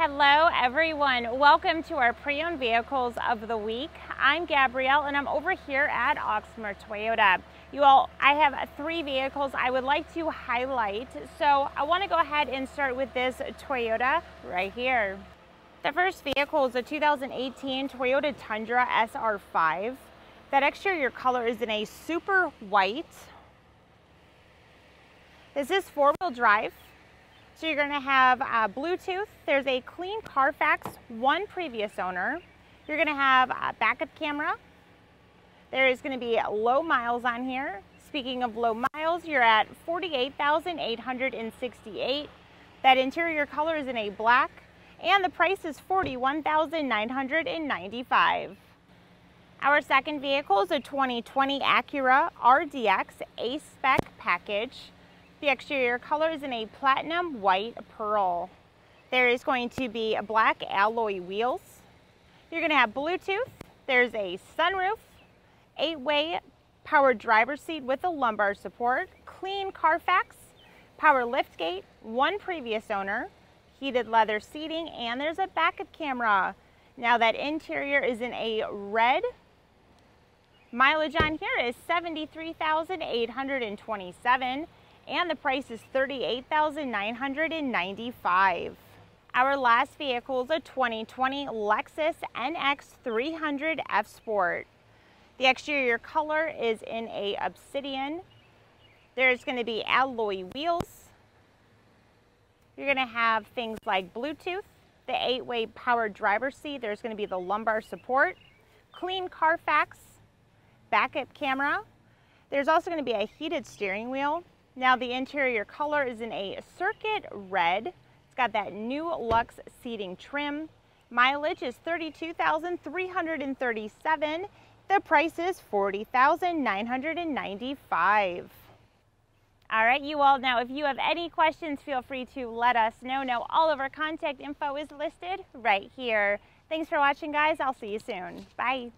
Hello everyone, welcome to our pre-owned vehicles of the week. I'm Gabrielle and I'm over here at Oxmoor Toyota. You all, I have three vehicles I would like to highlight. So I wanna go ahead and start with this Toyota right here. The first vehicle is a 2018 Toyota Tundra SR5. That exterior color is in a super white. This is four-wheel drive. So you're gonna have uh, Bluetooth. There's a clean Carfax, one previous owner. You're gonna have a backup camera. There is gonna be low miles on here. Speaking of low miles, you're at 48,868. That interior color is in a black and the price is 41,995. Our second vehicle is a 2020 Acura RDX A-Spec package. The exterior color is in a platinum white pearl. There is going to be black alloy wheels. You're going to have Bluetooth. There's a sunroof, eight-way power driver seat with a lumbar support, clean Carfax, power liftgate, one previous owner, heated leather seating, and there's a backup camera. Now that interior is in a red. Mileage on here is 73,827 and the price is 38,995. Our last vehicle is a 2020 Lexus NX 300 F Sport. The exterior color is in a obsidian. There's going to be alloy wheels. You're going to have things like Bluetooth, the 8-way power driver seat. There's going to be the lumbar support, clean Carfax, backup camera. There's also going to be a heated steering wheel. Now the interior color is in a circuit red. It's got that NuLuxe seating trim. Mileage is 32,337. The price is 40,995. All right, you all, now if you have any questions, feel free to let us know. Now all of our contact info is listed right here. Thanks for watching, guys. I'll see you soon. Bye.